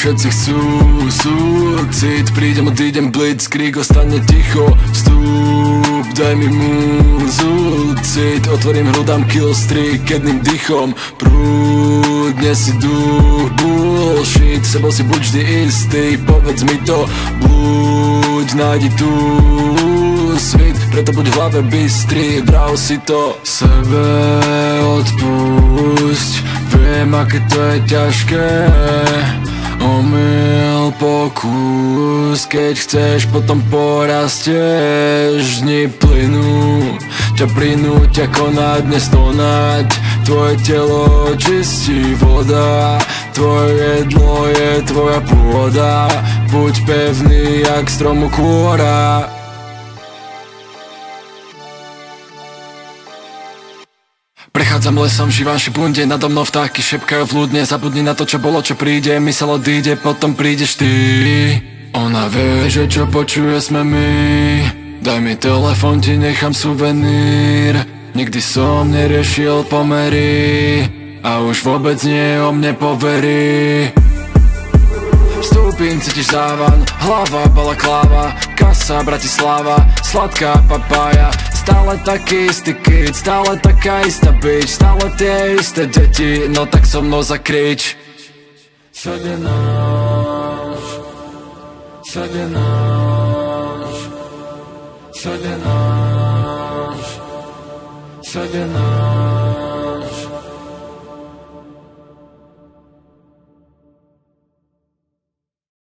všetci chcú súcit Prídem, odídem, blitzkrieg, ostane ticho Vstup, daj mi múzu Cit, otvorím hru, dám killstreak jedným dychom. Prúd, si duch, bullshit Sebou si buď vždy istý, povedz mi to Buď, nájdi tu svit Preto buď v hlave bystrý, vrav si to. Sebe odpusť Viem, aké to je ťažké Omyl pokus Keď chceš, potom porastieš Dni plynú Ťa prinúť konať, nestonať Tvoje telo čistí voda Tvoje jedlo je tvoja pôda. Buď pevný, jak stromu kôra Prechádzam lesom, žívam šibunde Nado mnou vtáky šepkajú v ľudne. Zabudni na to, čo bolo, čo príde Mysel odíde, potom prídeš ty. Ona vie, že čo počuje sme my. Daj mi telefon, ti nechám suvenír. Nikdy som neriešil pomery A už vôbec nie o mne poverí. Vstúpim, cítiš závan Hlava, balakláva Kasa, Bratislava Sladká papája Stále taký istý kid, stále taká istá bitch Stále tie isté deti, no tak so mnou zakrič Sade náš, sade náš, sade náš, sade náš